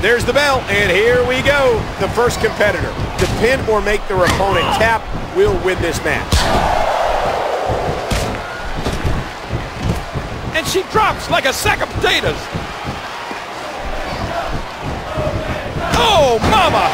There's the bell, and here we go. The first competitor to pin or make their opponent tap will win this match. And she drops like a sack of potatoes. Oh, mama!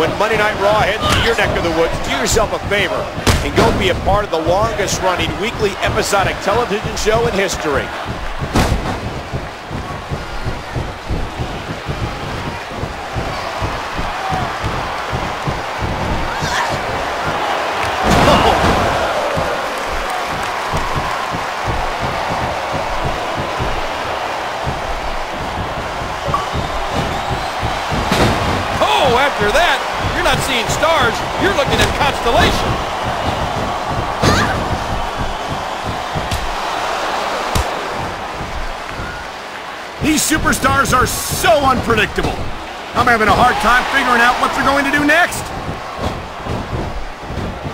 When Monday Night Raw heads to your neck of the woods, do yourself a favor and go be a part of the longest running weekly episodic television show in history. Oh, after that, you're not seeing stars, you're looking at constellations. These superstars are so unpredictable. I'm having a hard time figuring out what they're going to do next.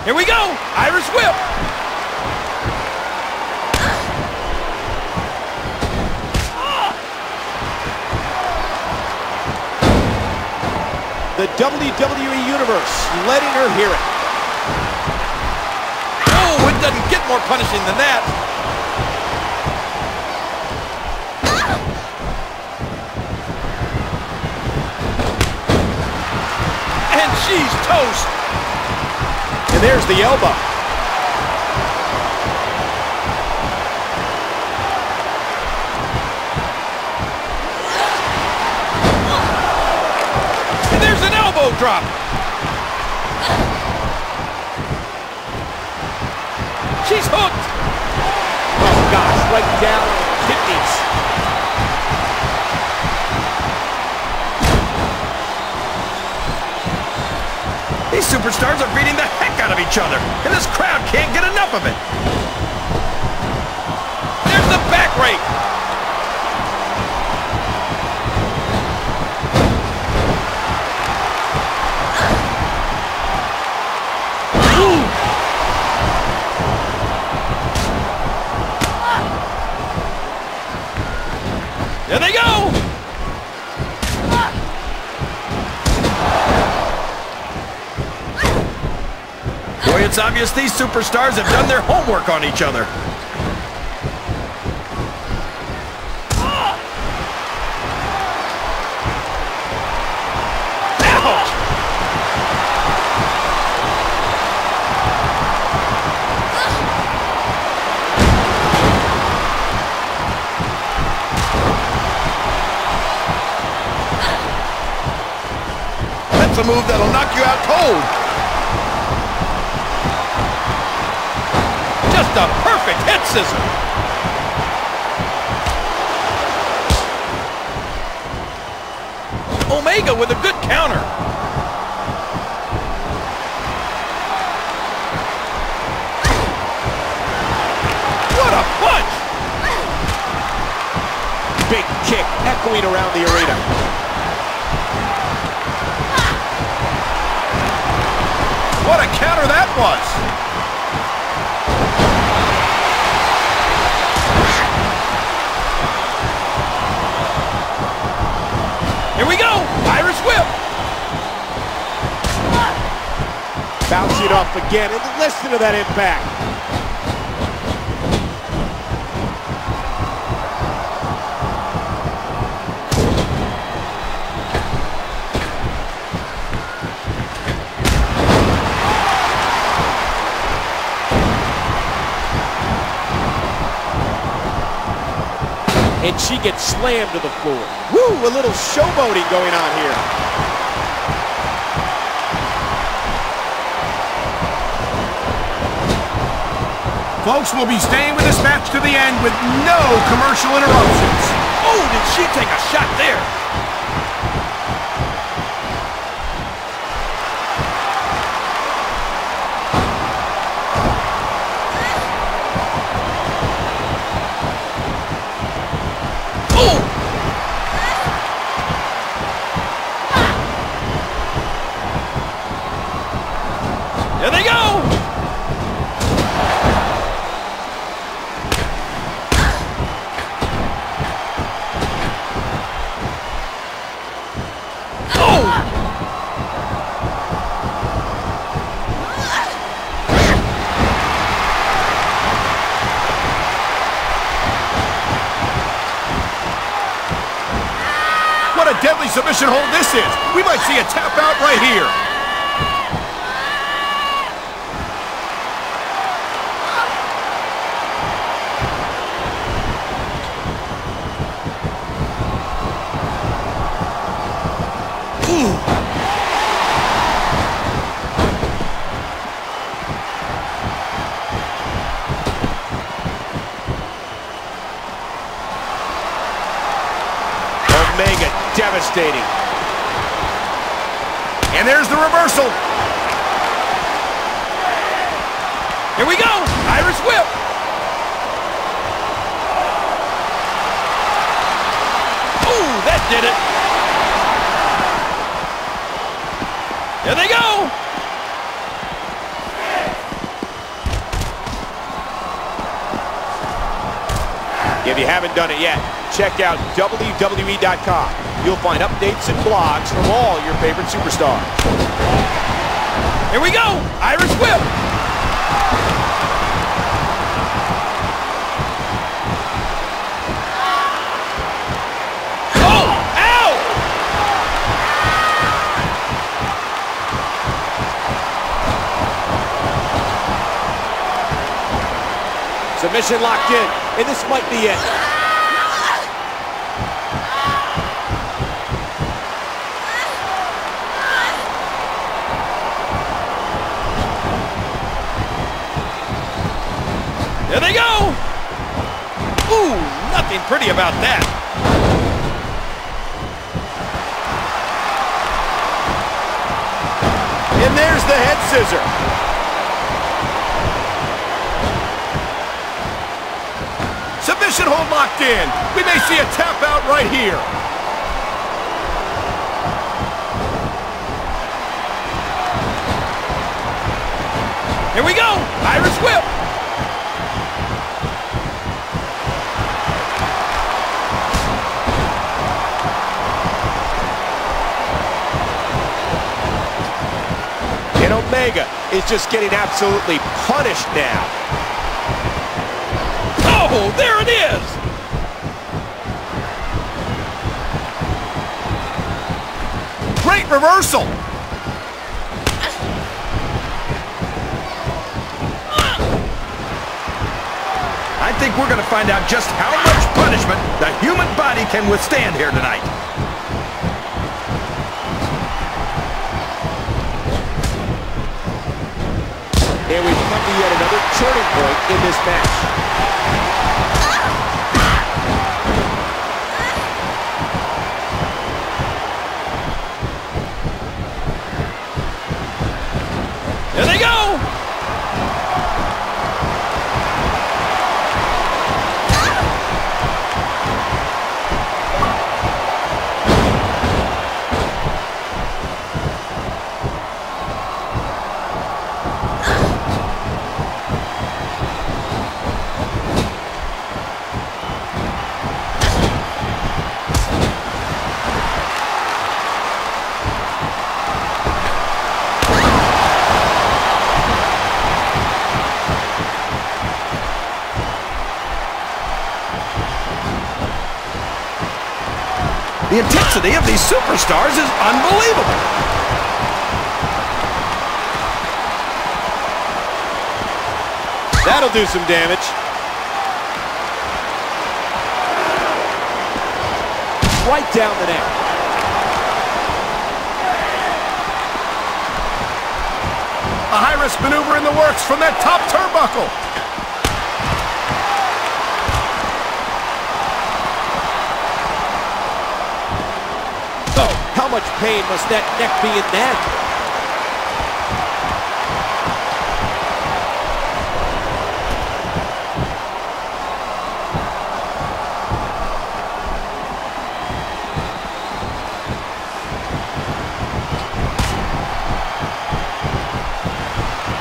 Here we go, Irish whip. The WWE Universe letting her hear it. Oh, it doesn't get more punishing than that. She's toast. And there's the elbow. And there's an elbow drop. She's hooked. Oh, gosh, right down on the kidneys. These superstars are beating the heck out of each other, and this crowd can't get enough of it. Boy, it's obvious these superstars have done their homework on each other. That's a move that'll knock you out cold. Just a perfect head scissor. Omega with a good counter. What a punch! Big kick echoing around the arena. What a counter that was! Here we go! Irish whip! Bouncing it off again, and listen to that impact. And she gets slammed to the floor. Woo, a little showboating going on here. Folks, we'll be staying with this match to the end with no commercial interruptions. Oh, did she take a shot there? Oh! There they go! a deadly submission hold this is. We might see a tap out right here. Omega devastating. And there's the reversal. Here we go. Irish whip. Ooh, that did it. There they go. If you haven't done it yet, check out WWE.com. You'll find updates and blogs from all your favorite superstars. Here we go. Irish whip. Oh, ow! Submission locked in, and this might be it. There they go. Ooh, nothing pretty about that. And there's the head scissor. Submission hold locked in. We may see a tap out right here. Here we go. Irish whip. And Omega is just getting absolutely punished now. Oh, there it is. Great reversal. I think we're going to find out just how much punishment the human body can withstand here tonight. And we've come to yet another turning point in this match. The intensity of these superstars is unbelievable. That'll do some damage. Right down the neck. A high-risk maneuver in the works from that top turnbuckle. Oh, how much pain must that neck be in then?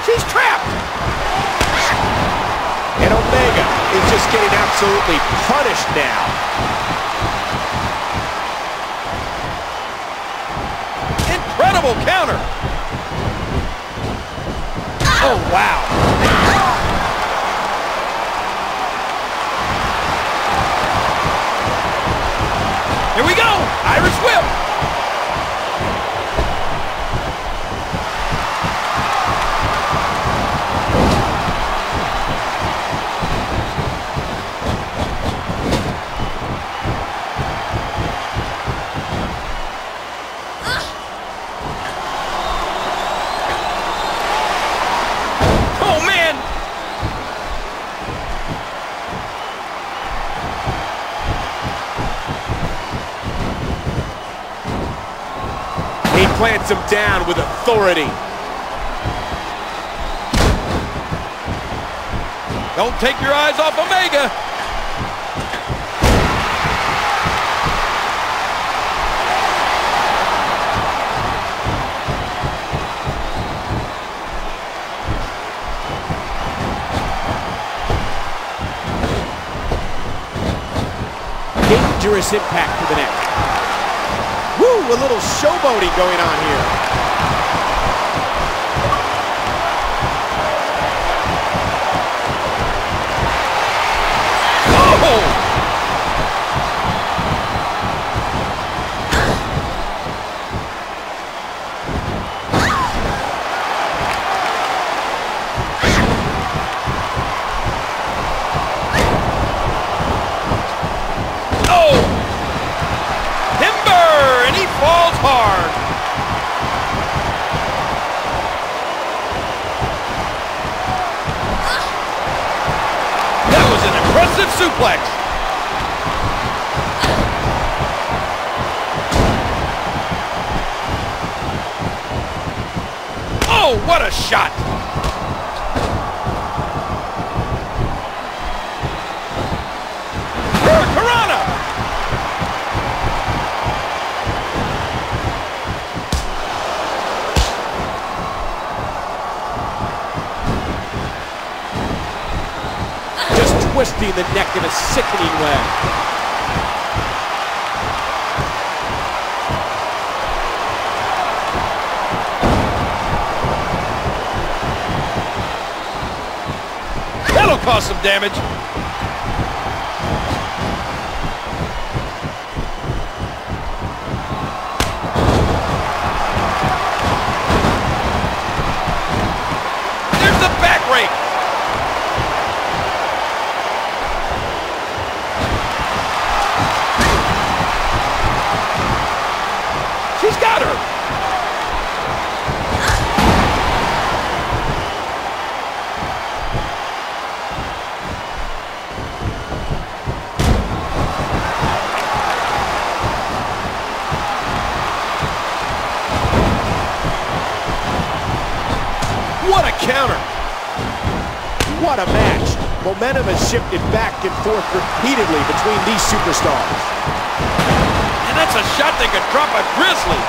She's trapped. And Omega is just getting absolutely punished now. Incredible counter. Oh, wow. Here we go. Irish whip. Plants him down with authority. Don't take your eyes off Omega. Dangerous impact to the neck. Woo, a little showboating going on here. Oh! Oh! Timber! And he falls hard. That was an impressive suplex. Oh, what a shot! The neck in a sickening way. That'll cause some damage. Counter! What a match! Momentum has shifted back and forth repeatedly between these superstars. And that's a shot they could drop a Grizzly.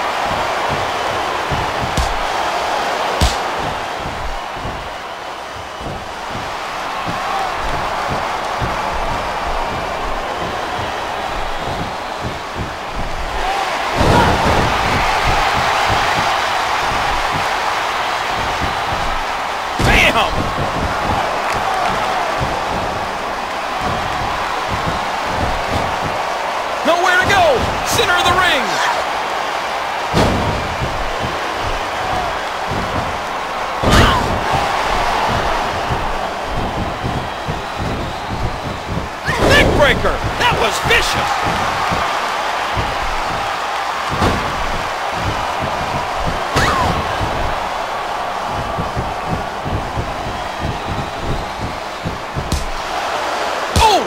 Neckbreaker. That was vicious. Oh!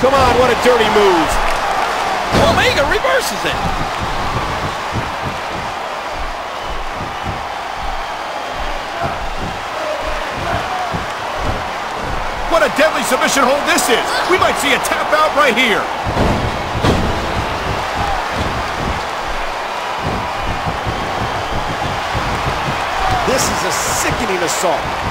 Come on, what a dirty move. Omega reverses it. What a deadly submission hold this is. We might see a tap out right here. This is a sickening assault.